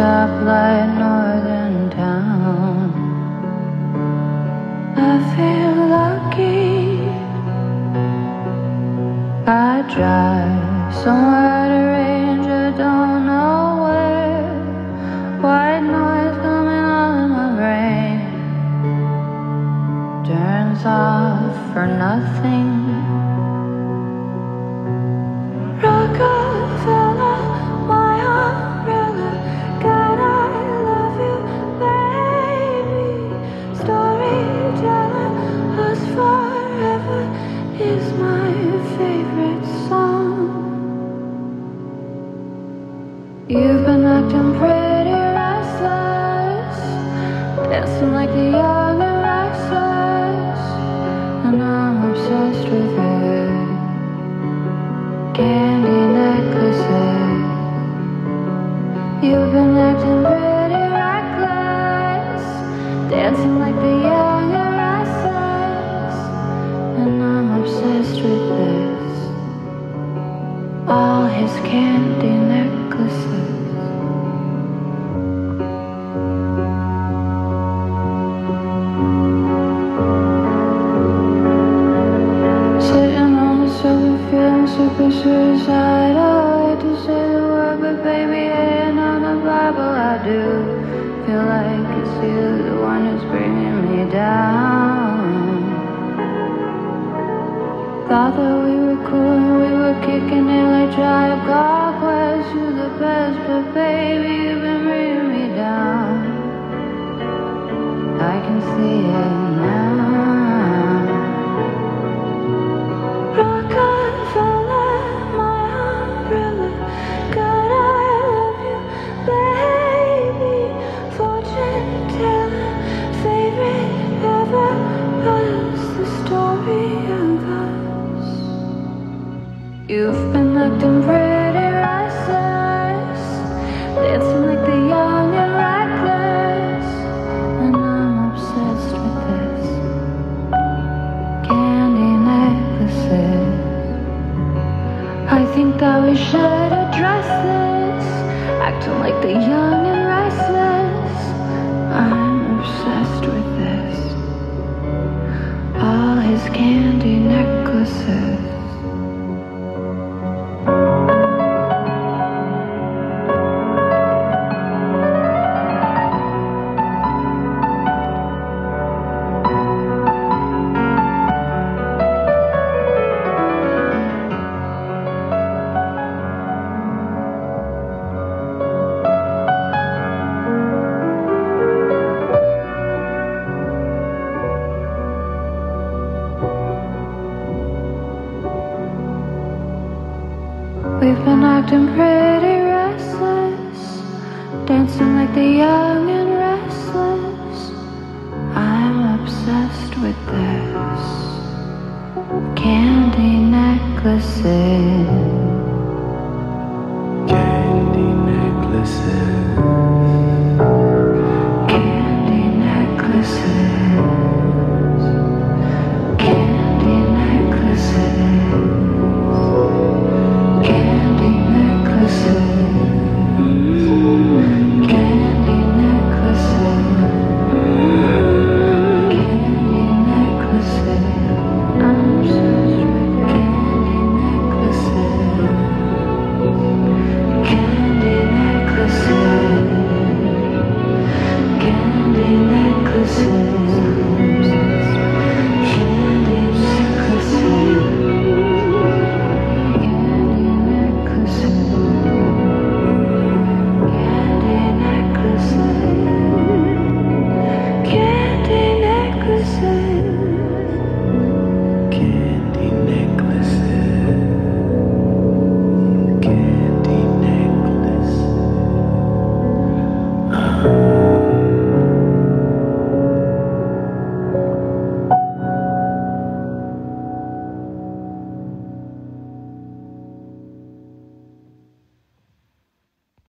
stoplight, northern town. I feel lucky. I drive somewhere to range, I don't know where. White noise coming on my brain. Turns off for nothing. You've been acting pretty restless, dancing like the young and restless, and I'm obsessed with it. Candy necklaces. You've been acting pretty reckless, dancing like the young and restless, and I'm obsessed with this. All his candy but baby, ain't on the Bible. I do feel like it's you, the one who's bringing me down. Thought that we were cool and we were kicking it like Tribe Called Quest. You're the best, but baby, you've been bringing me down. I can see it now. You've been acting pretty restless, dancing like the young and reckless, and I'm obsessed with this candy necklaces. I think that we should address this, acting like the young and restless. I'm obsessed with this. All his candy necklaces. We've been acting pretty restless, dancing like the